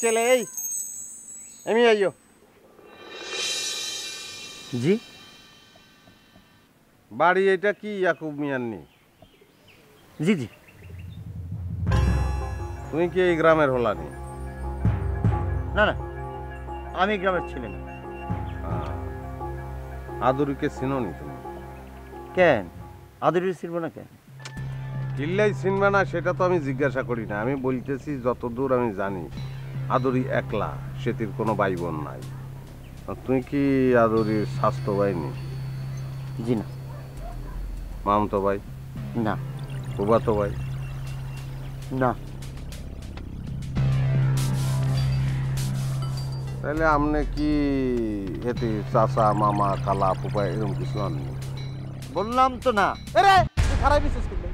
ছেলে এই। আমি আইও জি? বাড়ি এটা কি ইয়াকুব মিয়াননি জি জি। তুমি কি এই গ্রামের হলানি না? না আমি গ্রামের ছেলে না। আদুরিকে চিনোনি তুমি? কেন? আদরের ছিল না কেন? কিল্লাই চিনবে না সেটা তো আমি জিজ্ঞাসা করি না। আমি বলতেছি যতদূর আমি জানি। আদুরি একলা সেটির কোনো ভাই বোন নাই তুই কি আদুরির স্বাস্থ্য বাইনি জি না। মামতো ভাই? না। ফুবাতো ভাই? না। তাহলে আপনি কি এতে চাচা মামা কালা ফুপা এরকম কিছু আননি বললাম তো না। আরে তুই খারাই কিল্লাই?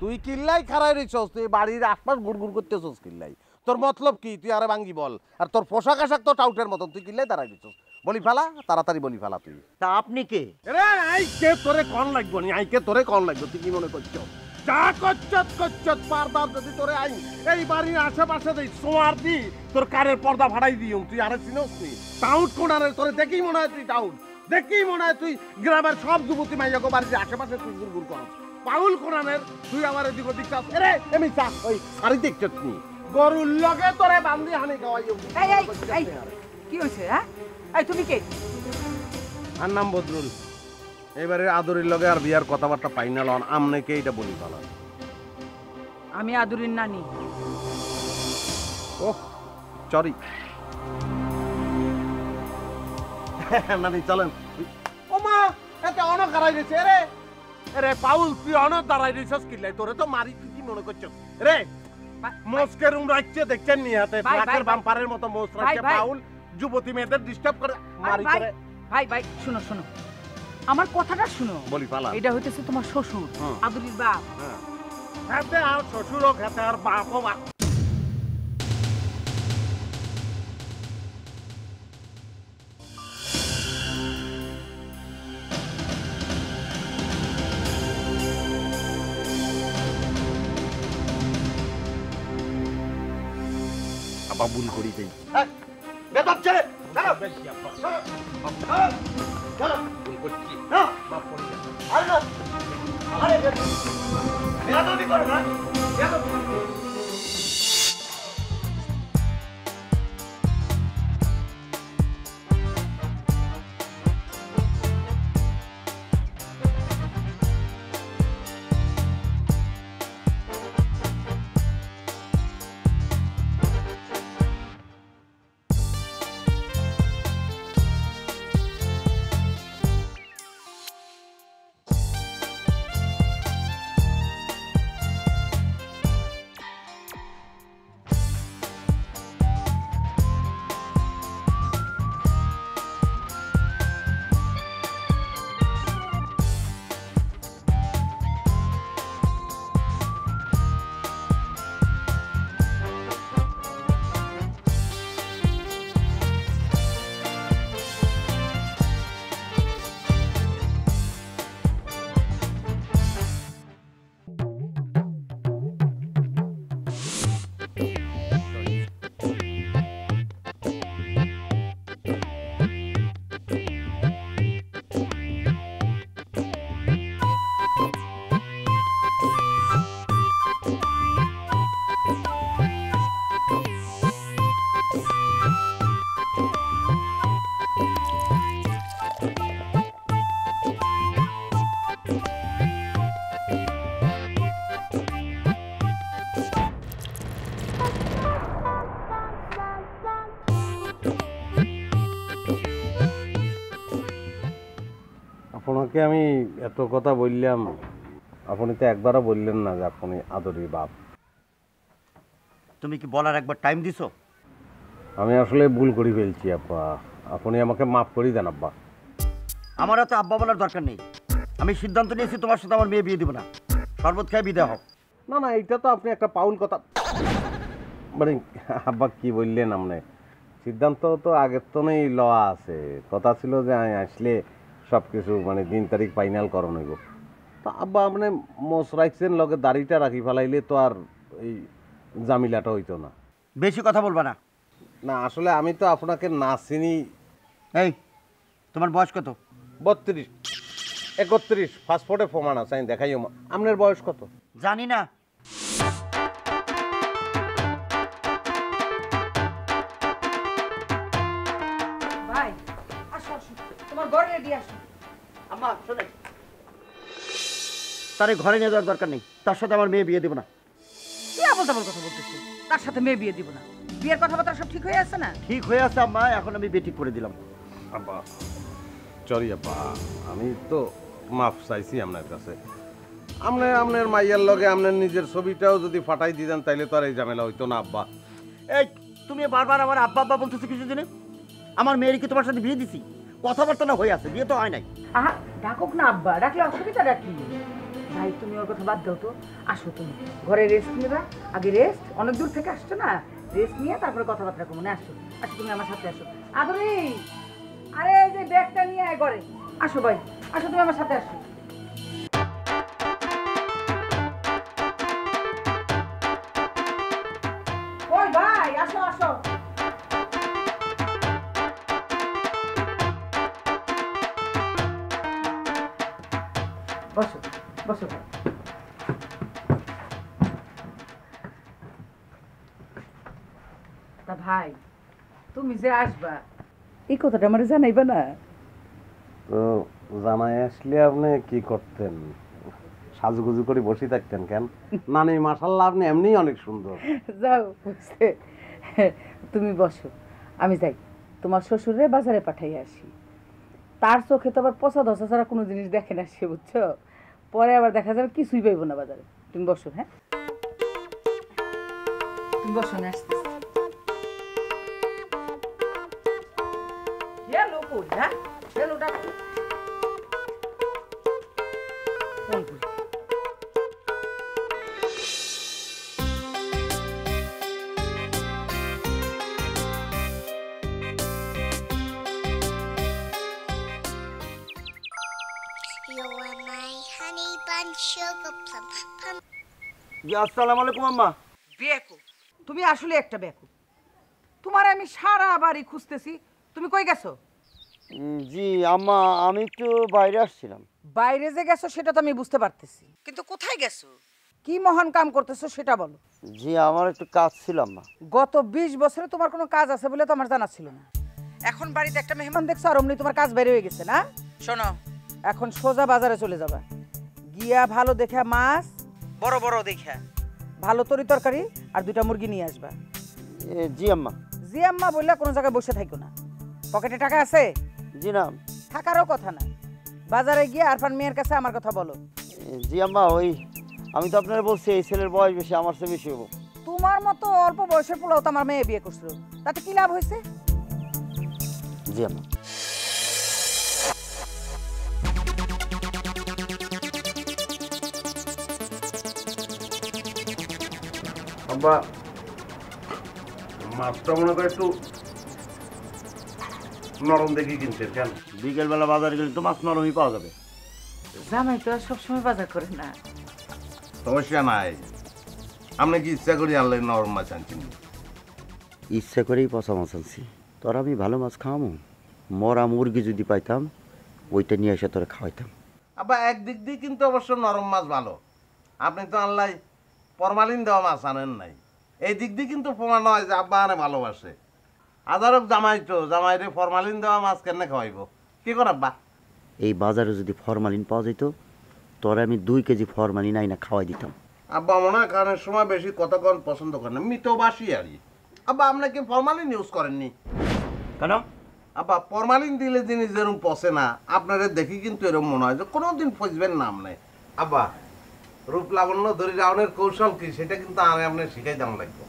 তুই কিল্লাই খারাই রিছস তুই বাড়ির আশপাশ গুড়গুড় করতেছস কিল্লাই। তোর মতলব কি? তুই আরে ভাঙ্গি বল। আর তোর পোশাক আশাক তো টাউটের মতন। তুই কিল্লাই দাঁড়াই দিছস বলি ফেলা তাড়াতাড়ি বলি ফেলা তুই। তা আপনি কে? আরে আই কে তোরে কোন লাগবো নি আই কে তোরে কোন লাগবো তুই কি মনে করছ? যা করছত করছত পারদার যদি তোরে আই এই বাড়ির আশেপাশে দেই সোয়ার দি তোর কারের পর্দা ভাড়াই দিও তুই আরে চিনস নি? টাউট কোনারে তোরে দেখেই মনে হয় তুই টাউট। দেখেই মনে হয় তুই গ্রামের সব যুবতী মাইয়াকে বাড়ির আশেপাশে তুই গুড়গুড় করস। পাউল কোরআনের তুই আমার এদিক ওদিক চাস এরে এমনি চাস ওই শাড়ি দেখছত নি? গরুর লগে তোরে বান্ধি হানি খাওয়াইও। এই এই এই কি হয়েছে হ্যাঁ? এই তুমি কে? আর নাম বদরুল। এবারে আদরের লগে আর বিয়ার কথাবার্তা পাই না লন। আমনেকে এটা বলি ফেলা আমি আদুরির নানি। ওহ সরি নানি চলেন। ও মা এতে অন দাঁড়াই দিছে রে। রে পাউল তুই অন দাঁড়াই দিছস কি লাই তোরে তো মারি তুই কি মনে করছ। রে মোসকে রুম রাখছে দেখছেন নি হাতে? ফ্ল্যাটের বাম্পারের মতো মোস রাখছে। পাউল যুবতী মেয়েদের ডিস্টার্ব করে মারি ভাই করে। ভাই ভাই শুনো শুনো। আমার কথাটা শুনো। বলি পালা এটা হইতেছে তোমার শ্বশুর। আদুরির বাপ। হ্যাঁ। হাতে আর শ্বশুর হোক হাতে আর বাপ ভুল করি দেই বেতন ছেলে। আরে না। আরে বেতন করো না। আপনাকে আমি এত কথা বললাম আপনি তো একবারও বললেন না যে আপনি আদরি বাপ। তুমি কি বলার একবার টাইম দিছো? আমি আসলে ভুল করে ফেলছি আপা। আপনি আমাকে মাফ করে দেন আব্বা। আমার এত আব্বা বলার দরকার নেই। আমি সিদ্ধান্ত নিয়েছি তোমার সাথে আমার মেয়ে বিয়ে দিব না। শরবত খেয়ে বিদায় হোক না না এইটা তো আপনি একটা পাউল কথা। মানে আব্বা কি বললেন আপনি? সিদ্ধান্ত তো আগের তো নেই লওয়া আছে। কথা ছিল যে আমি আসলে সব কিছু মানে দিন তারিখ ফাইনাল করণ হইব। তো আব্বা আপনি মোস রাখছেন লগে দাড়িটা রাখি ফেলাইলে তো আর এই জামিলাটা হইতো না। বেশি কথা বলবা না। না আসলে আমি তো আপনাকে না চিনি। এই তোমার বয়স কত? বত্রিশ। একত্রিশ পাসপোর্টে প্রমাণ আছে আমি দেখাইও আপনার বয়স কত? জানি না। তারে ঘরে নিয়ে যাওয়ার দরকার নেই। তার সাথে আমার মেয়ে বিয়ে দেবো না। কি আবল তাবল কথা বলতেছো? তার সাথে মেয়ে বিয়ে দিব না। বিয়ের কথাবার্তা সব ঠিক হয়ে আছে না? ঠিক হয়ে আছে আম্মা। এখন আমি বেটি করে দিলাম। আব্বা সরি আব্বা। আমি তো মাফ চাইছি আপনার কাছে। আপনি আপনার মাইয়ার লগে আপনার নিজের ছবিটাও যদি ফাটাই দিতেন তাইলে তো আর এই ঝামেলা হইতো না আব্বা। এই তুমি বারবার আমার আব্বা আব্বা বলতেছো কিছু দিনে আমার মেয়ের কি তোমার সাথে বিয়ে দিছি? কথাবার্তা না হয়ে আছে, বিয়ে তো হয় নাই। আহা, ডাকুক না আব্বা, ডাকলে অসুবিধা ডাকি ভাই, তুমি ওর কথা বাদ দাও তো। আসো তুমি, ঘরে রেস্ট নেবা। আগে রেস্ট অনেক দূর থেকে আসছো না? রেস্ট নিয়ে তারপরে কথাবার্তা কমনে আসো। আসো তুমি আমার সাথে আসো। আদরে আরে এই যে ব্যাগটা নিয়ে আয় ঘরে। আসো ভাই, আসো তুমি আমার সাথে আসো। ভাই তুমি যে আসবা। এই কথাটা আমার জানাইবা না? তো জামাই আসলে আপনি কি করতেন? সাজুগুজু করে বসে থাকতেন কেন? নানি মাসাল্লাহ আপনি এমনিই অনেক সুন্দর। যাও বুঝতে। তুমি বসো আমি যাই। তোমার শ্বশুরে বাজারে পাঠাই আসি। তার চোখে তো আবার পচা ধসা ছাড়া কোনো জিনিস দেখে না সে বুঝছ? পরে আবার দেখা যাবে কিছুই পাইবো না বাজারে। তুমি বসো হ্যাঁ? তুমি বসো না আসতে plum. জি আসসালামু আলাইকুম আম্মা। বেকু। তুমি আসলে একটা বেকু। তোমার আমি সারা বাড়ি খুঁজতেছি। তুমি কই গেছো? জি আম্মা আমি একটু বাইরে আসছিলাম। বাইরে যে গেছো সেটা তো আমি বুঝতে পারতেছি। কিন্তু কোথায় গেছো? কি মহান কাম করতেছো সেটা বলো। জি আমার একটু কাজ ছিল আম্মা। গত বিশ বছরে তোমার কোনো কাজ আছে বলে তো আমার জানা ছিল না। এখন বাড়িতে একটা মেহমান দেখছ আর অমনি তোমার কাজ বের হয়ে গেছে না? শোনো। এখন সোজা বাজারে চলে যাবা। গিয়া ভালো দেখে মাছ বড় বড় দেখে। ভালো তরি তরকারি আর দুইটা মুরগি নিয়ে আসবা। জি আম্মা। জি আম্মা বললে কোনো জায়গায় বসে থাকো না। পকেটে টাকা আছে? জি না। থাকারও কথা না। বাজারে গিয়ে আরফান মেয়ের কাছে আমার কথা বলো। জি আম্মা ওই আমি তো আপনারা বলছি এই ছেলের বয়স বেশি আমার চেয়ে বেশি হব তোমার মতো অল্প বয়সের পোলাও তো আমার মেয়ে বিয়ে করছিল। তাতে কি লাভ হয়েছে জি আম্মা। আব্বা মাছটা মনে করে একটু নরম দেখি কিনছেন কেন? বিকেলবেলা বাজারে গেলে তো মাছ নরমই পাওয়া যাবে। জামাই তো আর সবসময় বাজার করে না। সমস্যা নাই আপনি কি ইচ্ছা করি আনলে নরম মাছ আনছেন? ইচ্ছা করেই পচা মাছ আনছি। তোর আমি ভালো মাছ খাওয়ামো। মরা মুরগি যদি পাইতাম ওইটা নিয়ে এসে তোরা খাওয়াইতাম। আব্বা একদিক দিয়ে কিন্তু অবশ্য নরম মাছ ভালো। আপনি তো আনলাই ফরমালিন দেওয়া মাছ আনেন নাই। এই দিক দিয়ে কিন্তু প্রমাণ হয় যে আব্বা আনে ভালোবাসে। আদারক জামাই তো জামাইরে ফরমালিন দেওয়া মাছ কেন খাওয়াইব? কি করে আব্বা? এই বাজারে যদি ফরমালিন পাওয়া যেত তোরা আমি দুই কেজি ফরমালিন আইনা খাওয়াই দিতাম। আব্বা মনে হয় খানের সময় বেশি কতক্ষণ পছন্দ করেন না। মিতবাসী আর কি। আব্বা আপনি কি ফরমালিন ইউজ করেননি? কেন? আব্বা ফরমালিন দিলে জিনিস যেরকম পচে না আপনারা দেখি কিন্তু এরকম মনে হয় যে কোনোদিন ফসবেন না আপনি। আব্বা রূপ লাবণ্য ধরি রাউনের কৌশল কি? সেটা কিন্তু আমি আপনার শিখাই দাম লাগবে।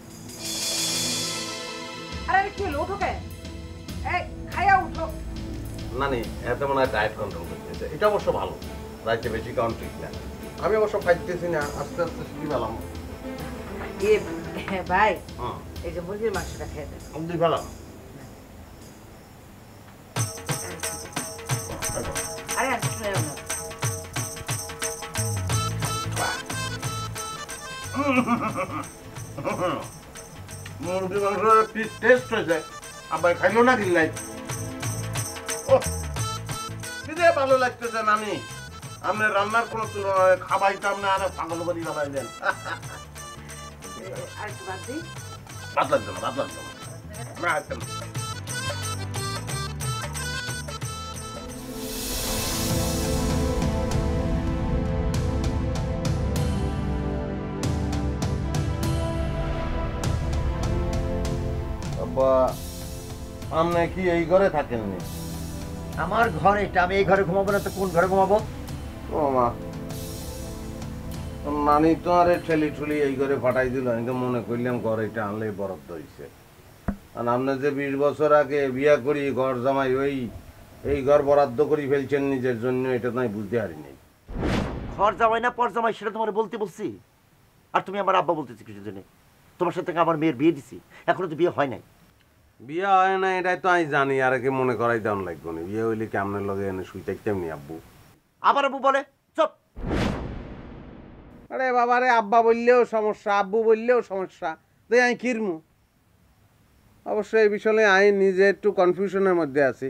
আরে আরে কি হলো? ওঠো কে? এই খাইয়া উঠো। না নি এত মনে হয় ডায়েট কন্ট্রোল করতেছে এটা অবশ্য ভালো। রাইতে বেশি ঠিক না। আমি অবশ্য খাইতেছি না আস্তে আস্তে শিখি পেলাম এ ভাই হুম। এই যে মুরগির মাংসটা খেয়ে দেন। আমি পেলাম আরে না। মুরগি মাংস টেস্ট হয়েছে আবার খাইলো না কি নাই ও কিরে ভালো লাগতেছে নানি আপনি রান্নার কোনো তুলনা নেই। খাবাইতাম না আর পাগল করি খাবাই দেন। ভাত লাগছে না ভাত লাগছে না। আমরা একদম আপনি কি এই ঘরে থাকেননি? আমার ঘর এটা আমি এই ঘরে ঘুমাবো না তো কোন ঘরে ঘুমাবো? ও মা। নানি তো আরে ঠেলি ঠুলি এই ঘরে ফাটাই দিল আমি তো মনে করলাম ঘর এটা আনলেই বরাদ্দ হয়েছে আর আপনি যে বিশ বছর আগে বিয়া করি ঘর জামাই ওই এই ঘর বরাদ্দ করি ফেলছেন নিজের জন্য এটা তো আমি বুঝতে পারিনি। ঘর জামাই না পর জামাই সেটা তোমার বলতে বলছি। আর তুমি আমার আব্বা বলতেছি কিছু জন্য তোমার সাথে আমার মেয়ের বিয়ে দিছি। এখনও তো বিয়ে হয় নাই। বিয়া হয় না এটাই তো আমি জানি আর কি মনে করাই দেওয়ান লাগবে না। বিয়ে হইলে কি আপনার লগে এনে শুইতে কেমনি আব্বু। আবার আব্বু বলে চপ। আরে বাবা রে আব্বা বললেও সমস্যা আব্বু বললেও সমস্যা। তো আমি কিরমু? অবশ্যই এই বিষয়ে আমি নিজে একটু কনফিউশনের মধ্যে আছি।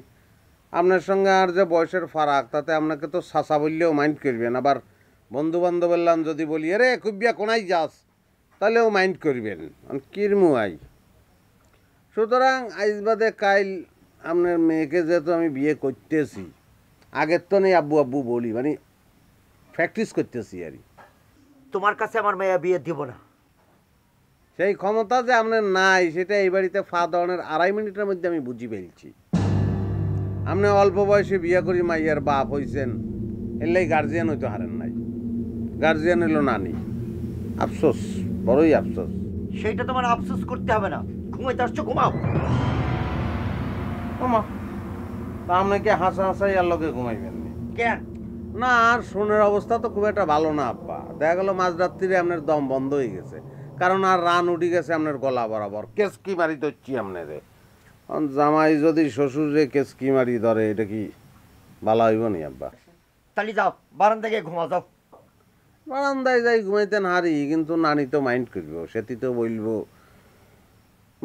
আপনার সঙ্গে আর যে বয়সের ফারাক তাতে আপনাকে তো সাসা বললেও মাইন্ড করবেন। আবার বন্ধু বান্ধব বললাম যদি বলি আরে খুবিয়া কোনাই যাস? তাহলেও মাইন্ড করবেন। কিরমু আই সুতরাং আইজ বাদে কাইল আপনার মেয়েকে যেহেতু আমি বিয়ে করতেছি আগের তো নেই আব্বু আব্বু বলি মানে প্র্যাকটিস করতেছি আর। তোমার কাছে আমার মেয়ে বিয়ে দিব না। সেই ক্ষমতা যে আপনার নাই সেটা এই বাড়িতে ফা ধরনের আড়াই মিনিটের মধ্যে আমি বুঝি ফেলছি। আপনি অল্প বয়সে বিয়ে করি মাইয়ার বাপ হইছেন এলাই গার্জিয়ান হইতে হারেন নাই। গার্জিয়ান এলো নানি। আফসোস বড়ই আফসোস। সেইটা তোমার আফসোস করতে হবে না। ঘুমাইতে আসছো ঘুমাও ওমা তা আপনাকে হাসা হাসাই আর লোকে ঘুমাইবেন কেন না? আর সোনের অবস্থা তো খুব একটা ভালো না আব্বা। দেখা গেল মাঝরাত্রিরে আপনার দম বন্ধ হয়ে গেছে। কারণ আর রান উঠে গেছে আপনার গলা বরাবর কেসকি মারি ধরছি আপনারে জামাই যদি শ্বশুরে কেসকি মারি ধরে এটা কি ভালো হইব নি আব্বা? তাহলে যাও বারান্দা গিয়ে ঘুমাও যাও। বারান্দায় যাই ঘুমাইতেন হারি কিন্তু নানি তো মাইন্ড করব সেটি তো বলব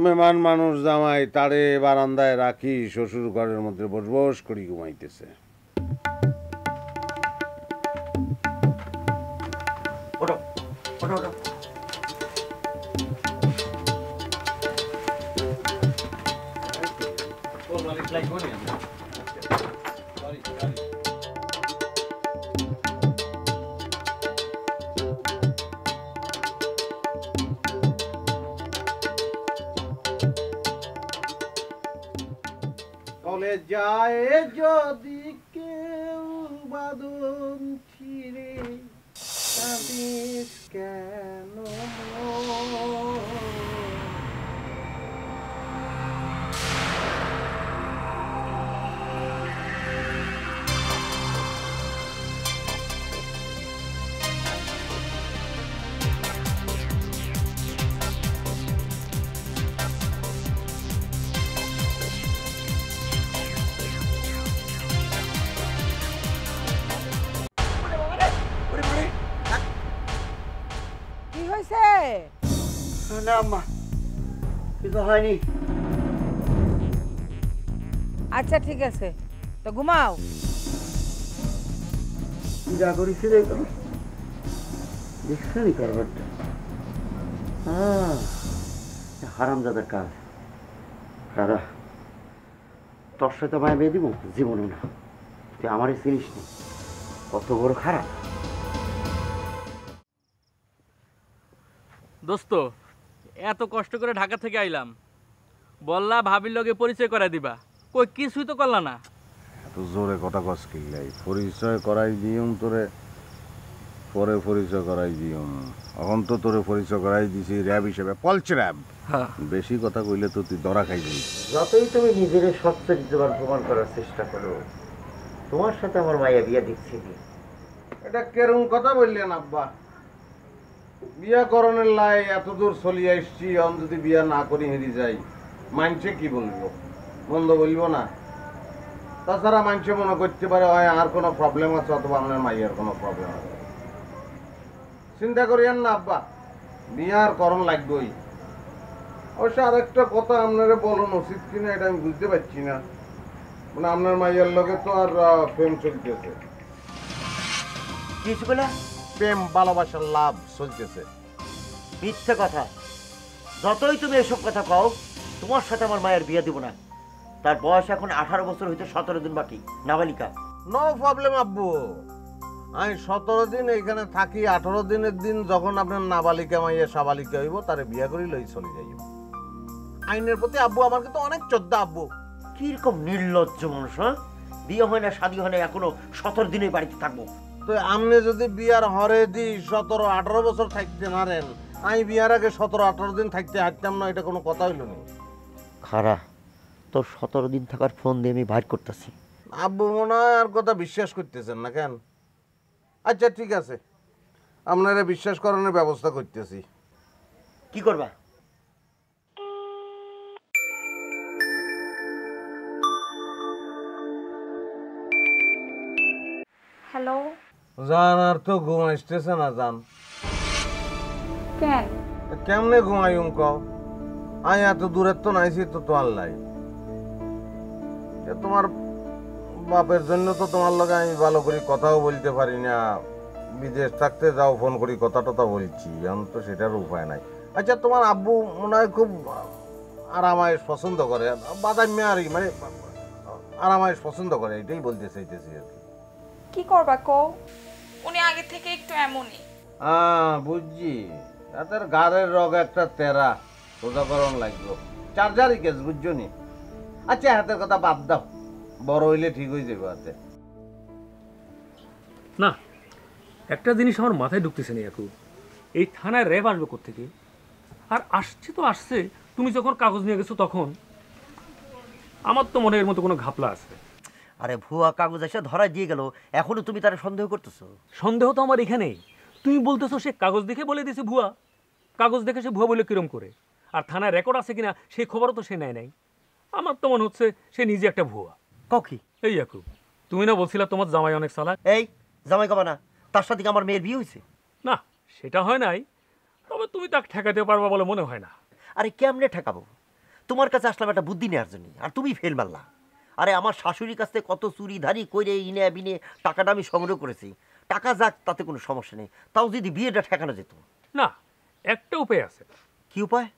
মেহমান মানুষ জামাই, তারে বারান্দায় রাখি শ্বশুর ঘরের মধ্যে বসবস বস করি, ঘুমাইতেছে। ওটা ওটা ওঠো। কিছু হয়নি। আচ্ছা ঠিক আছে। তো ঘুমাও। যা করিস দেখছ নি কারবারটা? হ্যাঁ হারামজাদার কাজ। দাদা তোর সাথে মায় বিয়ে দিব? জীবনে না। তুই আমারই চিনিস নি। কত বড় খারাপ। দোস্ত এত কষ্ট করে ঢাকা থেকে আইলাম। বললা ভাবির লগে পরিচয় করে দিবা। কই কিছুই তো করলা না। এত জোরে কথা কস কিনলাই পরিচয় করাই দিউম তোরে পরে পরিচয় করাই দিউম এখন তো তোরে পরিচয় করাই দিছি র্যাব হিসেবে পলচ র্যাব। হ্যাঁ। বেশি কথা কইলে তো তুই ধরা খাই যাবি। যতই তুমি নিজের সত্যরিতবার প্রমাণ করার চেষ্টা করো তোমার সাথে আমার মাইয়া বিয়ে দিচ্ছি কি এটা কেরম কথা বললেন আব্বা। বিয়া করণের লাই এত দূর চলি আসছি আমি যদি বিয়া না করি হেরি যাই। মানছে কি বলব? মন্দ বলব না। তাছাড়া মানুষে মনে করতে পারে, হয় আর কোনো প্রবলেম আছে অথবা আপনার মাইয়ের কোনো প্রবলেম আছে। চিন্তা করিয়েন না, আব্বা। বিয়ার করণ লাগবেই। অবশ্য আরেকটা কথা আপনারা বলুন, উচিত কিনা এটা আমি বুঝতে পারছি না। মানে আপনার মাইয়ার লগে তো আর প্রেম চলতেছে। কিছু বলে? প্রেম ভালোবাসার লাভ চলতেছে। মিথ্যে কথা। যতই তুমি এসব কথা কও তোমার সাথে আমার মায়ের বিয়ে দিব না। তার বয়স এখন আঠারো বছর হইতে সতেরো দিন বাকি। নাবালিকা। নো প্রবলেম আব্বু। আমি সতেরো দিন এখানে থাকি আঠারো দিনের দিন যখন আপনার নাবালিকা মাইয়া সাবালিকা হইব তারে বিয়ে করি লই চলে যাইব। আইনের প্রতি আব্বু আমার কিন্তু অনেক চোদ্দা আব্বু। কীরকম নির্লজ্জ মানুষ হ্যাঁ? বিয়ে হয় না শাদী হয় না এখনও সতেরো দিনের বাড়িতে থাকব। তো আপনি যদি বিয়ার হরে দি সতেরো আঠারো বছর থাকতে নারেন আমি বিয়ার আগে সতেরো আঠারো দিন থাকতে হাঁটতাম না এটা কোনো কথা হইল না? খারা তোর সতেরো দিন থাকার ফোন দিয়ে আমি বাইর করতেছি। আব্বু মনে হয় আর কথা বিশ্বাস করতেছেন না কেন? আচ্ছা ঠিক আছে। আপনারা বিশ্বাস করানোর ব্যবস্থা করতেছি। কি করবা? হ্যালো? জান আর তো ঘুম আসতেছে না জান। কেন? কেমনে ঘুমাইম কও? আই এত দূরের তো নাইছি তো তো আল্লাহ তোমার বাপের জন্য তো তোমার লগে আমি ভালো করে কথাও বলতে পারি না। বিদেশ থাকতে যাও ফোন করি কথা টথা বলছি। এখন তো সেটার উপায় নাই। আচ্ছা তোমার আব্বু মনে হয় খুব আরামায়েশ পছন্দ করে। বাদাম আর কি, মানে আরামায়েশ পছন্দ করে এটাই বলতে চাইতেছি আর কি। কি করবা কও? উনি আগে থেকে একটু এমনই। হ্যাঁ বুঝছি। এদের গাড়ের রোগ একটা তেরা। সোজাকরণ লাগল। চার্জারই কেস বুঝছ নি? আচ্ছা হাতের কথা বাদ দাও। বড় হইলে ঠিক হয়ে যাবে হাতে। না একটা জিনিস আমার মাথায় ঢুকতেছে না একু এই থানায় র্যাব আসবে থেকে আর আসছে তো আসছে তুমি যখন কাগজ নিয়ে গেছো তখন। আমার তো মনে এর মতো কোনো ঘাপলা আছে। আরে ভুয়া কাগজ এসে ধরা দিয়ে গেল। এখনও তুমি তারা সন্দেহ করতেছো? সন্দেহ তো আমার এখানেই। তুমি বলতেছো সে কাগজ দেখে বলে দিয়েছে ভুয়া। কাগজ দেখে সে ভুয়া বলে কিরম করে? আর থানায় রেকর্ড আছে কিনা সেই খবরও তো সে নেয় নাই। আমার তো মনে হচ্ছে সে নিজে একটা ভুয়া। ককি এই একু তুমি না বলছিলা তোমার জামাই অনেক সালা এই জামাই কবা না। তার সাথে আমার মেয়ের বিয়ে হয়েছে? না সেটা হয় নাই। তবে তুমি তাকে ঠেকাতে পারবা বলে মনে হয় না। আরে কেমনে ঠেকাবো? তোমার কাছে আসলাম একটা বুদ্ধি নেওয়ার জন্য আর তুমি ফেল মারলা। আরে আমার শাশুড়ির কাছ থেকে কত চুরি ধারি কইরে ইনে বিনে টাকাটা আমি সংগ্রহ করেছি। টাকা যাক তাতে কোনো সমস্যা নেই। তাও যদি বিয়েটা ঠেকানো যেত। না একটা উপায় আছে। কি উপায়?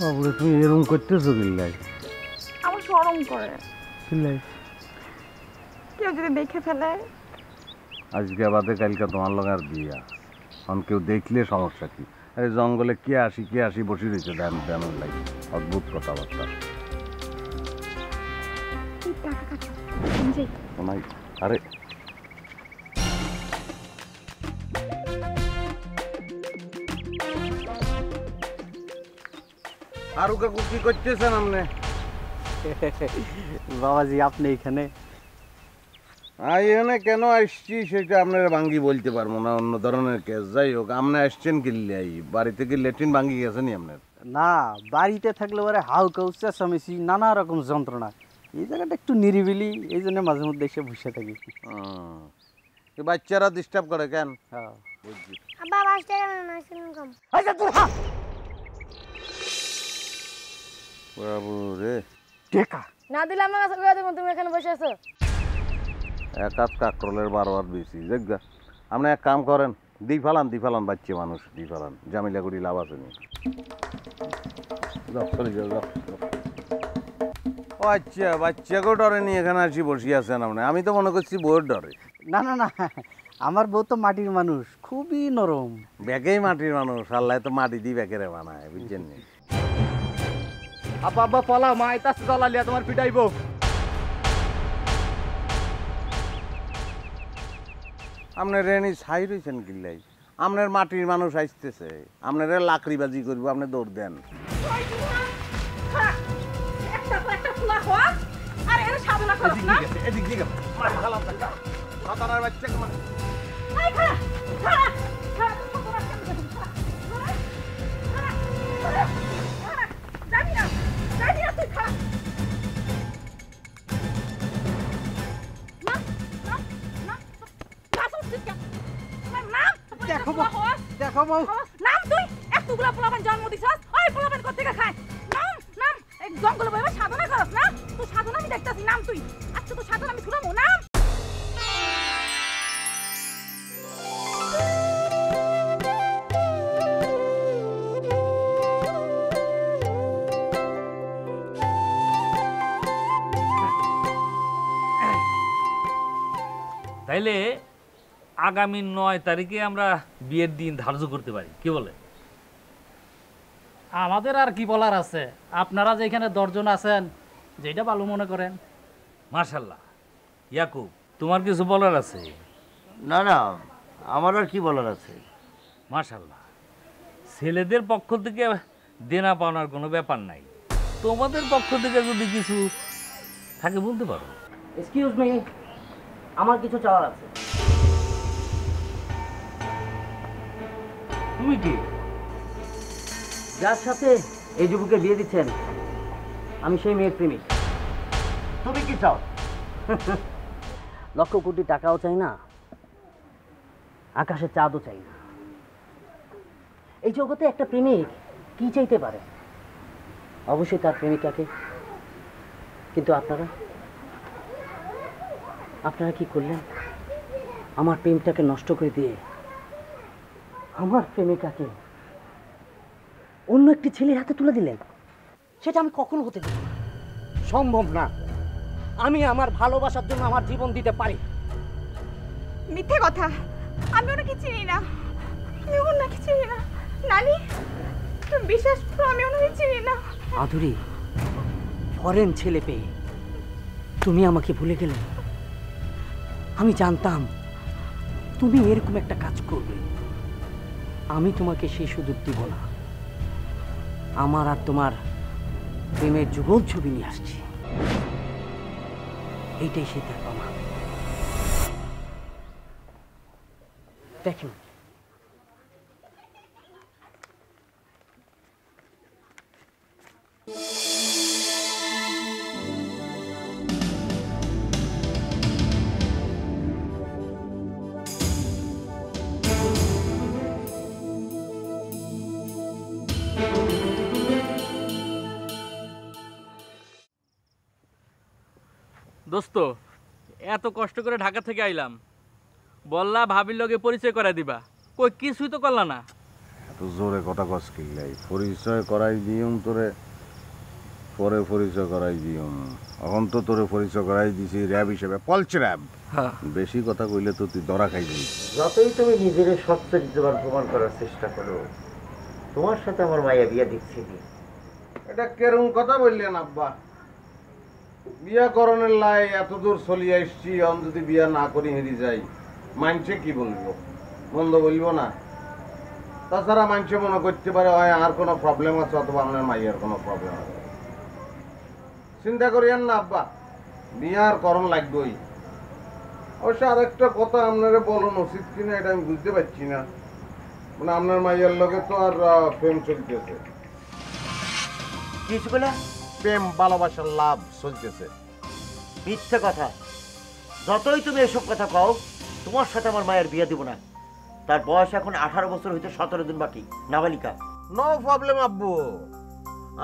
বাবুরে তুমি এরকম করতেছো কিল্লাই আমার শরম করে। কিল্লাই কেউ যদি দেখে ফেলে। আজকে বাদে কালকে তোমার লগে আর বিয়া। কারণ কেউ দেখলে সমস্যা কি? এই জঙ্গলে কে আসি কে আসি বসে রয়েছে? দেন দেন লাগে অদ্ভুত কথাবার্তা। আরে। আরু কাকু, কি করতেছেন আপনি? বাবাজি, আপনি এখানে? আই এখানে কেন আসছি সেটা আপনারা ভাঙ্গি বলতে পারব না অন্য ধরনের কেস যাই হোক আপনি আসছেন কিনলে আই? বাড়ি থেকে লেট্রিন ভাঙ্গি গেছে নি আপনার? না বাড়িতে থাকলে ওরা হাউকা চেঁচামেচি নানা রকম যন্ত্রণা। এই জায়গাটা একটু নিরিবিলি এই জন্য মাঝে মধ্যে এসে বসে থাকি। বাচ্চারা ডিস্টার্ব করে কেন? হ্যাঁ। বাবু রে। টেকা। না দিলে আমার কাছে তুমি এখানে বসে আছো? এক হাত কাকরলের বারবার বেশি দেখগা। আপনি এক কাম করেন দি ফেলান দি ফেলান বাচ্চা মানুষ দি ফেলান। জামিলা করি লাভ আছে নি। ও আচ্ছা বাচ্চাকেও ডরে নিয়ে এখানে আসি বসে আছেন আপনি। আমি তো মনে করছি বউয়ের ডরে। না না না আমার বউ তো মাটির মানুষ খুবই নরম। ব্যাগেই মাটির মানুষ আল্লাহ তো মাটি দিয়ে ব্যাগেরে বানায় বুঝছেন নি? আব্বা আব্বা পলা মা আইতাছে জ্বালালিয়া তোমার পিটাইবো। আপনার রেনি ছাই রয়েছেন কিল্লাই। আপনার মাটির মানুষ আসতেছে। আপনার লাকড়িবাজি করব, আপনি দৌড় দেন। একটা নাম তুই। এতগুলা পোলাপান জন্ম দিছস ওই পোলাপান কোথা থেকে খায়? নাম নাম। এক জঙ্গলে বইবা সাধনা করস না? তুই সাধনা আমি দেখতাছি নাম তুই। আজকে তো সাধনা আমি শুনাবো নাম। তাইলে আগামী নয় তারিখে আমরা বিয়ের দিন ধার্য করতে পারি কি বলে? আমাদের আর কি বলার আছে? আপনারা যেখানে দশজন আছেন যেটা ভালো মনে করেন। মার্শাল্লাহ ইয়াকুব তোমার কিছু বলার আছে? না না আমার আর কি বলার আছে? মার্শাল্লাহ ছেলেদের পক্ষ থেকে দেনা পাওনার কোনো ব্যাপার নাই। তোমাদের পক্ষ থেকে যদি কিছু থাকে বলতে পারো। এক্সকিউজ মি আমার কিছু চাওয়ার আছে। তুমি কি? যার সাথে এই যুবকের বিয়ে দিচ্ছেন আমি সেই মেয়ের প্রেমিক। তুমি কি চাও? লক্ষ কোটি টাকাও চাই না আকাশের চাঁদও চাই না। এই জগতে একটা প্রেমিক কি চাইতে পারে? অবশ্যই তার প্রেমিকাকে কিন্তু আপনারা? আপনারা কি করলেন? আমার প্রেমটাকে নষ্ট করে দিয়ে আমার প্রেমিকাকে অন্য একটি ছেলের হাতে তুলে দিলেন সেটা আমি কখনো হতে দেব সম্ভব না। আমি আমার ভালোবাসার জন্য আমার জীবন দিতে পারি। মিথ্যে কথা। আমি ওনাকে চিনি না। আমি ওনাকে চিনি না। নানি তুমি বিশ্বাস করো আমি ওনাকে চিনি না। মাধুরী ফরেন ছেলে পেয়ে তুমি আমাকে ভুলে গেলে। আমি জানতাম তুমি এরকম একটা কাজ করবে। আমি তোমাকে সেই সুযোগ দিব না। আমার আর তোমার প্রেমের যুগল ছবি নিয়ে আসছি। এইটাই শীতের প্রমাণ। দেখুন এত কষ্ট করে ঢাকা থেকে আইলাম। বললা ভাবির লগে পরিচয় করে দিবা। কই কিছুই তো করলা না। এত জোরে কথা কস কিল্লাই পরিচয় করাই দিউম তোরে। পরে পরিচয় করাই দিউম এখন তো তোরে পরিচয় করাই দিছি র্যাব হিসেবে পলচ র্যাব। হ্যাঁ। বেশি কথা কইলে তো তুই ধরা খাই যাবি যতই তুমি নিজের সচ্চরিত্রবান প্রমাণ করার চেষ্টা করো তোমার সাথে আমার মাইয়া বিয়া দিচ্ছি এটা কেরম কথা বললেন আব্বা। বিয়া করণের লাই এত দূর চলিয়ে এসছি আমি যদি বিয়া না করি হেরি যাই। মানছে কি বলব? মন্দ বলব না। তাছাড়া মানছে মনে করতে পারে, হয় আর কোনো প্রবলেম আছে অথবা আপনার মাইয়ার কোনো প্রবলেম আছে। চিন্তা করিয়েন না, আব্বা। বিয়ার করণ লাগবেই। অবশ্য আরেকটা কথা আপনারা বলুন, উচিত কিনা এটা আমি বুঝতে পারছি না। মানে আপনার মাইয়ার লগে তো আর প্রেম চলতেছে। কিছু বলে? প্রেম ভালোবাসার লাভ চলতেছে। মিথ্যে কথা। যতই তুমি এসব কথা কও তোমার সাথে আমার মায়ের বিয়ে দিব না। তার বয়স এখন আঠারো বছর হইতে সতেরো দিন বাকি। নাবালিকা। নো প্রবলেম আব্বু।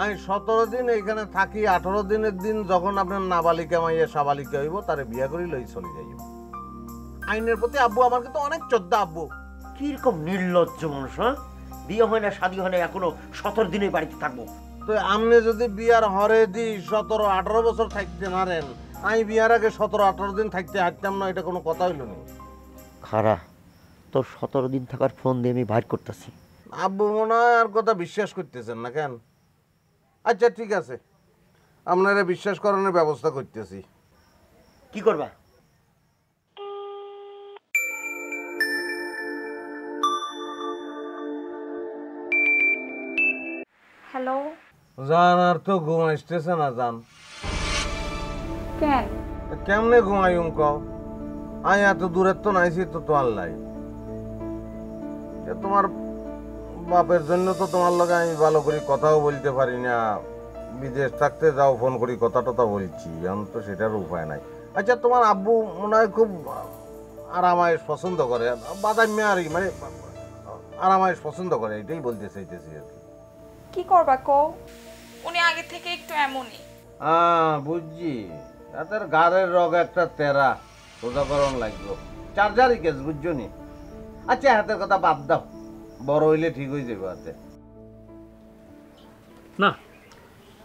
আমি সতেরো দিন এখানে থাকি আঠারো দিনের দিন যখন আপনার নাবালিকা মাইয়া সাবালিকা হইব তারে বিয়া করি লই চলে যাইব। আইনের প্রতি আব্বু আমার কিন্তু অনেক চোদ্দা আব্বু। কীরকম নির্লজ্জ মানুষ হ্যাঁ? বিয়ে হয় না শাদী হয় না এখনও সতেরো দিনের বাড়িতে থাকব। তো আপনি যদি বিয়ার হরে দি সতেরো আঠারো বছর থাকতে নারেন আমি বিয়ার আগে সতেরো আঠারো দিন থাকতে হাঁটতাম না এটা কোনো কথা হইল না? খারা তোর সতেরো দিন থাকার ফোন দিয়ে আমি বাইর করতেছি। আব্বু মনে হয় আর কথা বিশ্বাস করতেছেন না কেন? আচ্ছা ঠিক আছে। আপনারা বিশ্বাস করানোর ব্যবস্থা করতেছি। কি করবা? জান আর তো ঘুম আসতেছে না জান। কেন? কেমনে ঘুমাইম কও? আই এত দূরের তো নাইছি তো তো আল্লাহ তোমার বাপের জন্য তো তোমার লগে আমি ভালো করে কথাও বলতে পারি না। বিদেশ থাকতে যাও ফোন করি কথা টথা বলছি। এখন তো সেটার উপায় নাই। আচ্ছা তোমার আব্বু মনে হয় খুব আরামায়েশ পছন্দ করে। বাদামি আর কি, মানে আর আমায় পছন্দ করে এটাই বলতে চাইতেছি আর কি। কি করবা কও? উনি আগে থেকে একটু এমনই। আহ বুঝছি। তাদের গাড়ের রগ একটা তেরা সোজাকরণ লাগল। চার্জারই কেস বুঝছ নি? আচ্ছা হাতের কথা বাদ দাও। বড় হইলে ঠিক হয়ে যাবে হাতে। না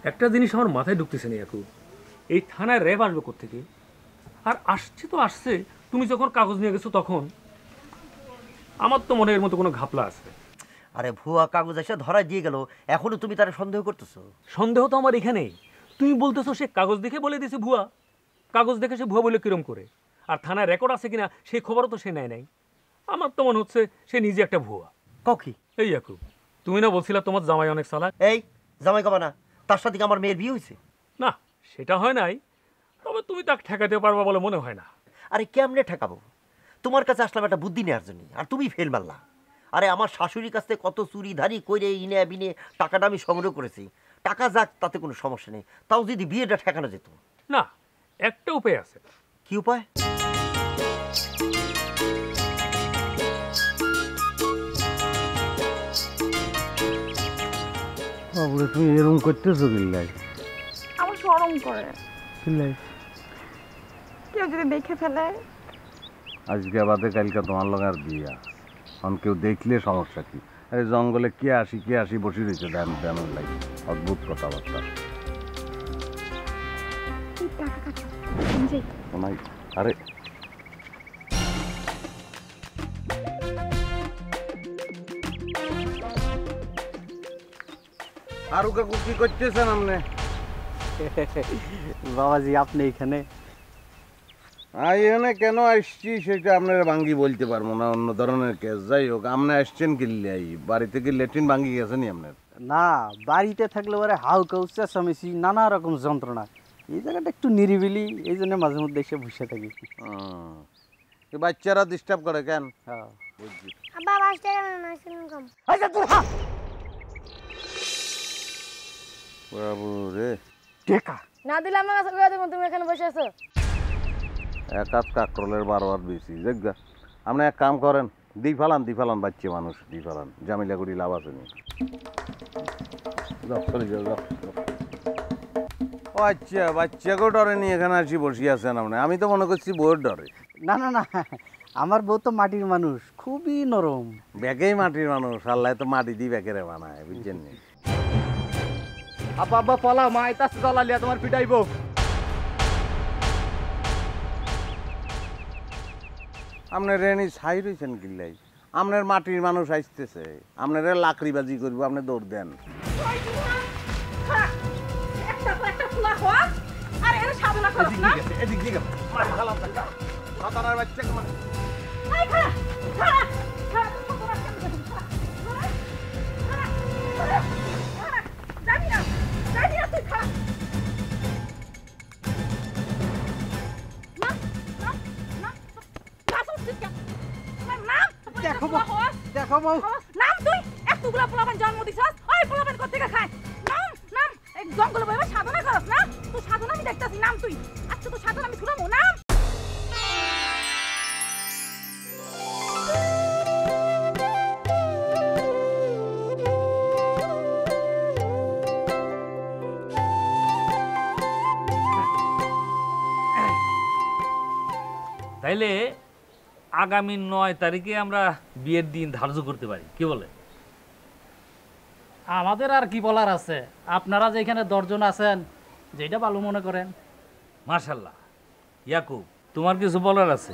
একটা জিনিস আমার মাথায় ঢুকতেছে না একু এই থানায় র্যাব আসবে থেকে আর আসছে তো আসছে তুমি যখন কাগজ নিয়ে গেছো তখন? আমার তো মনে এর মতো কোনো ঘাপলা আছে। আরে ভুয়া কাগজ এসে ধরা দিয়ে গেল। এখনও তুমি তারা সন্দেহ করতেছো? সন্দেহ তো আমার এখানেই। তুমি বলতেছো সে কাগজ দেখে বলে দিয়েছে ভুয়া। কাগজ দেখে সে ভুয়া বলে কিরম করে? আর থানায় রেকর্ড আছে কিনা সেই খবরও তো সে নেয় নাই। আমার তো মনে হচ্ছে সে নিজে একটা ভুয়া। ককি? এই একু তুমি না বলছিলা তোমার জামাই অনেক সালাক? এই জামাই কবা না তার সাথে আমার মেয়ের বিয়ে হয়েছে না সেটা হয় নাই। তবে তুমি তাকে ঠেকাতে পারবা বলে মনে হয় না। আরে কেমনে ঠেকাবো? তোমার কাছে আসলাম একটা বুদ্ধি নেওয়ার জন্য আর তুমি ফেল মারলা। আরে আমার শাশুড়ির কাছ থেকে কত চুরি ধারি কইরে ইনে বিনে টাকাটা আমি সংগ্রহ করেছি। টাকা যাক তাতে কোনো সমস্যা নেই। তাও যদি বিয়েটা ঠেকানো যেত। না একটা উপায় আছে। কি উপায়? বাবুরে তুমি এরকম করতেছো কিল্লাই আমার শরম করে। কিল্লাই কেউ যদি দেখে ফেলে। আজকে বাদে কালকে তোমার লগে আর বিয়া। এখন কেউ দেখলে সমস্যা কি? এই জঙ্গলে কে আসি কে আসি বসে রয়েছে? ড্যাম ড্যামের লাগে অদ্ভুত কথাবার্তা। আরে। আরু কাকু কি করতেছেন আপনি? বাবাজি আপনি এখানে? এখানে কেন আসছি সেটা আপনার ভাঙ্গি বলতে পারব না অন্য ধরনের কেস যাই হোক আপনি আসছেন কিনলে বাড়িতে কি লেট্রিন ভাঙ্গি গেছে নি আপনার? না বাড়িতে থাকলে ওরে হাউ কাউ চেঁচামেচি নানা রকম যন্ত্রণা। এই জায়গাটা একটু নিরিবিলি এই জন্য মাঝে মধ্যে এসে বসে থাকি। বাচ্চারা ডিস্টার্ব করে কেন? হ্যাঁ। না বাবু রে। টেকা। না দিলে আমার কাছে তুমি এখানে বসে আছো। এক হাত কাকরলের বারো হাত বেশি দেখবা? আপনি এক কাম করেন দি ফালান দি ফালান বাচ্চা মানুষ দি ফালান। জামিলা করি লাভ আছে নি। ও আচ্ছা বাচ্চাকেও ডরে নিয়ে এখানে আসি বসি আছেন আপনি। আমি তো মনে করছি বউয়ের ডরে। না না না আমার বউ তো মাটির মানুষ খুবই নরম। ব্যাগেই মাটির মানুষ আল্লাহ তো মাটি দিয়ে ব্যাগেরে বানায় বুঝছেন নি? আব্বা আব্বা পলা মা এটা জ্বালালিয়া তোমার পিটাইবো। আপনার রেনি ছাই রয়েছেন কিল্লাই। আপনার মাটির মানুষ আসতেছে। আপনার লাকড়িবাজি করব আপনি দৌড় দেন। করো না এদিক দিকে দেখো বউ? দেখো বউ? নাম তুই? এতগুলা পোলাপান জন্ম দিছস? ওই পোলাপান কোথেকে খায়? নাম নাম। এই জঙ্গলে বইবা সাধনা করস না? তুই সাধনা আমি দেখতাছি নাম তুই। আচ্ছা তুই সাধনা আমি শুনাবো নাম। তাইলে আগামী নয় তারিখে আমরা বিয়ের দিন ধার্য করতে পারি। কি বলে? আমাদের আর কি বলার আছে? আপনারা যেখানে দশজন আছেন যেটা ভালো মনে করেন। মার্শাল্লাহ ইয়াকুব তোমার কিছু বলার আছে?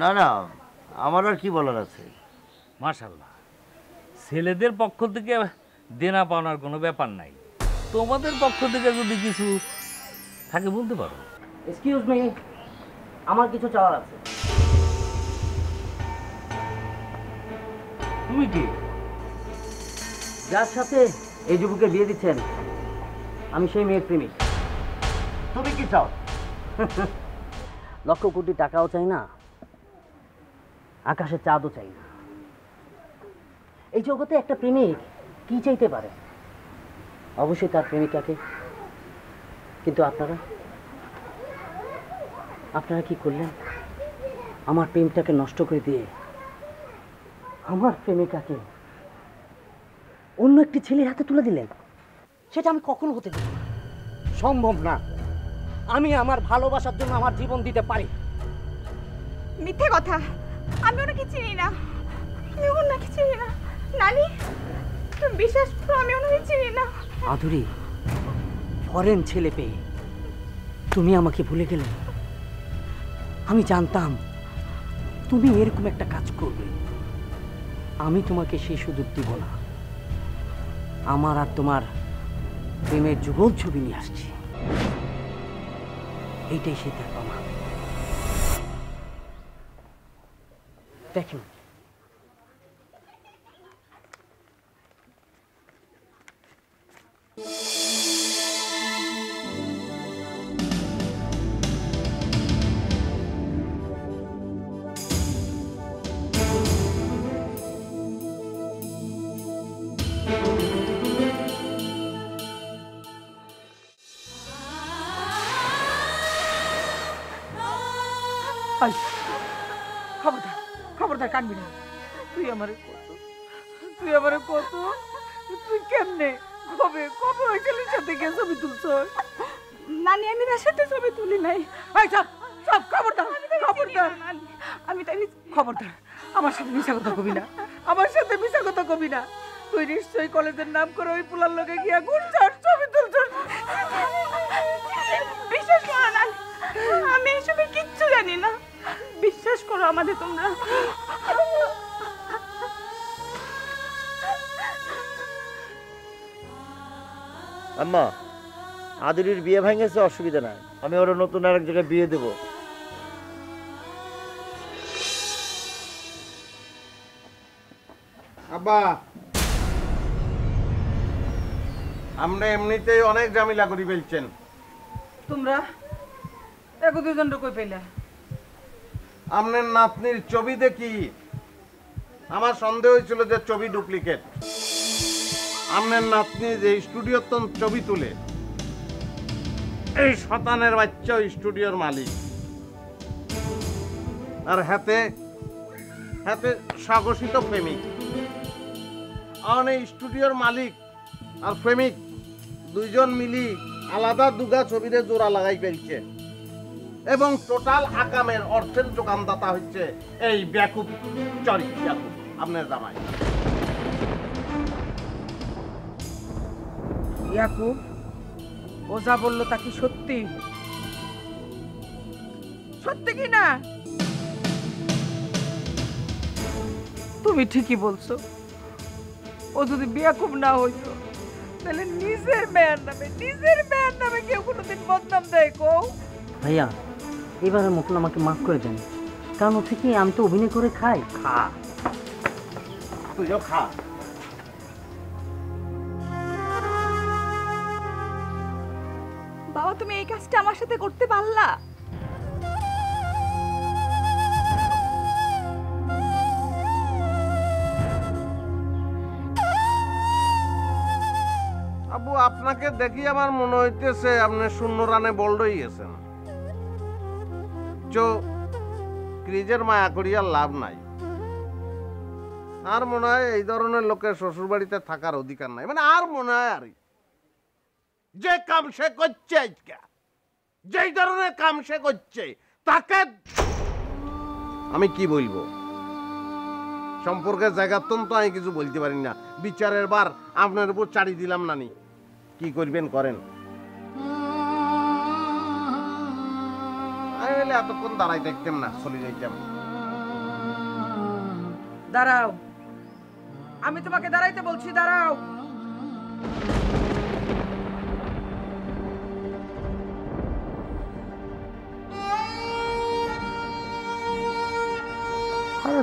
না না আমার আর কি বলার আছে? মার্শাল্লাহ ছেলেদের পক্ষ থেকে দেনা পাওনার কোনো ব্যাপার নাই। তোমাদের পক্ষ থেকে যদি কিছু থাকে বলতে পারো। এক্সকিউজ মি আমার কিছু চাওয়ার আছে। তুমি কি? যার সাথে এই যুবকে বিয়ে দিচ্ছেন, আমি সেই মেয়ের প্রেমিক। তুমি কি চাও? লক্ষ কোটি টাকাও চাই না, আকাশের চাঁদও চাই না। এই জগতে একটা প্রেমিক কি চাইতে পারে? অবশ্যই তার প্রেমিকাকে। কিন্তু আপনারা? আপনারা কি করলেন? আমার প্রেমটাকে নষ্ট করে দিয়ে আমার প্রেমিকাকে। অন্য একটি ছেলের হাতে তুলে দিলেন। সেটা আমি কখন হতে দেব সম্ভব না। আমি আমার ভালোবাসার জন্য আমার জীবন দিতে পারি। মিথ্যে কথা। আমি ওনাকে চিনি না। আমি ওনাকে চিনি না। নানি তুমি বিশ্বাস করো আমি ওনাকে চিনি না। আধুরি ফরেন ছেলে পেয়ে তুমি আমাকে ভুলে গেলে। আমি জানতাম তুমি এরকম একটা কাজ করবে। আমি তোমাকে সেই সুযোগ দিব না। আমার আর তোমার প্রেমের যুগল ছবি নিয়ে আসছি। এইটাই সে তার প্রমাণ দেখুন কানবি না। তুই আমারে কত? তুই আমারে কত? তুই কেমনে? কবে? কবে ওই ছেলের সাথে গিয়ে ছবি তুলছ নানি আমি তার সাথে ছবি তুলি নাই। এই সব সব খবরদার খবরদার। আমি তাই খবরদার আমার সাথে মিশা কথা কবি না। আমার সাথে মিশা কথা কবি না। তুই নিশ্চয়ই কলেজের নাম করে ওই পোলার লগে গিয়া ঘুরছস ছবি তুলছস। বিশ্বাস করো না আমি এসবের কিচ্ছু জানি না। বিশ্বাস করো আমাদের তোমরা। আম্মা আদুরির বিয়ে ভেঙেছে অসুবিধা নাই। আমি ওরা নতুন আর এক জায়গায় বিয়ে দেবো। আব্বা আমরা এমনিতেই অনেক জামিলা করি ফেলছেন। তোমরা? এক দুজন কই পেলা আপনার নাতনির ছবি দেখি। আমার সন্দেহ হয়েছিল যে ছবি ডুপ্লিকেট। আপনার নাতনি যে স্টুডিওর ছবি তুলে, এই শতানের বাচ্চা স্টুডিওর মালিক। আর হাতে হাতে স্বঘোষিত প্রেমিক। আর এই স্টুডিওর মালিক আর প্রেমিক দুইজন মিলি আলাদা দুগা ছবিতে জোড়া লাগাই ফেলছে। এবং টোটাল আকামের অর্থের যোগানদাতা হচ্ছে এই ব্যাকুব চরিত্র আপনার জামাই। ইয়াকুব ও যা বলল তা কি সত্যি? সত্যি কি না? তুমি ঠিকই বলছো। ও যদি বিয়াকুব না হইতো তাহলে নিজের মেয়ের নামে নিজের মেয়ের নামে কেউ কোনোদিন বদনাম দেয় কও ভাইয়া এবারের মতন আমাকে মাফ করে দেন। কারণ হচ্ছে কি আমি তো অভিনয় করে খাই। খা। তুইও খা। তুমি এই কাজটা আমার সাথে করতে পারলা? আবু, আপনাকে দেখি আমার মনে হইতেছে আপনি শূন্য রানে হয়ে গেছেন। ক্রিজের মায়া করিয়া লাভ নাই। আর মনে হয় এই ধরনের লোকের শ্বশুর বাড়িতে থাকার অধিকার নাই। মানে আর মনে হয় আর যে কাম সে করছে আজকে, যেই ধরনের কাম সে করছে, তাকে আমি কি বলব? সম্পর্কের জায়গার তো আমি কিছু বলতে পারি না। বিচারের বার আপনার উপর চাড়ি দিলাম নানি। কি করবেন করেন? এতক্ষণ দাঁড়াই দেখতাম না, চলে যাইতাম। দাঁড়াও। আমি তোমাকে দাঁড়াইতে বলছি, দাঁড়াও।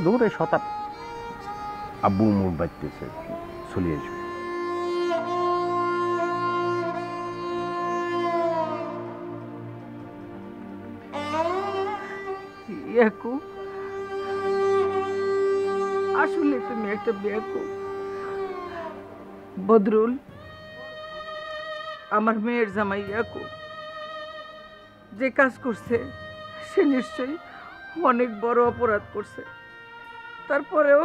দূরে শতাব আব্বু মুখ বাজতেছে চলে আসবে। ইয়াকু আসলে তুমি একটা বেয়াকু বদরুল, আমার মেয়ের জামাই ইয়াকু যে কাজ করছে, সে নিশ্চয়ই অনেক বড় অপরাধ করছে। তারপরেও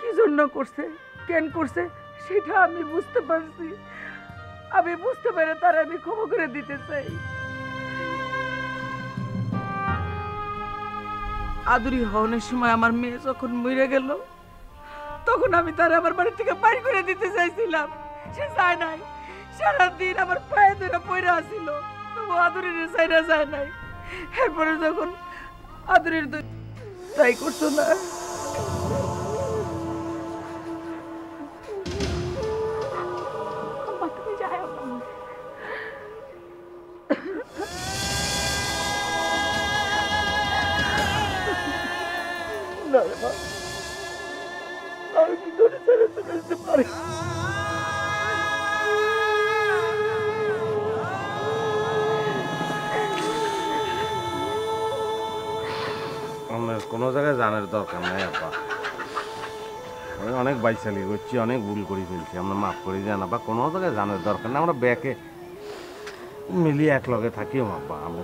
কি জন্য করছে, কেন করছে, সেটা আমি বুঝতে পারছি। আমি বুঝতে পেরে তার আমি ক্ষমা করে দিতে চাই। আদুরি হওয়ানোর সময় আমার মেয়ে যখন মরে গেল, তখন আমি তার আমার বাড়ি থেকে বাড়ি করে দিতে চাইছিলাম। সে চায় নাই। সারাদিন আমার পায়ে ধরে পড়ে আসিল তবু আদুরির চাইরা যায় নাই। এরপরে যখন আদুরির দু- তাই করছ না দরকার নাই, আব্বা। আমি অনেক বাইচালি করছি, অনেক ভুল করে ফেলছি, আমরা মাফ করে দেন, আব্বা। কোনো জায়গায় জানার দরকার নাই, আমরা ব্যাকে মিলিয়ে এক লগে থাকিও, আব্বা আমি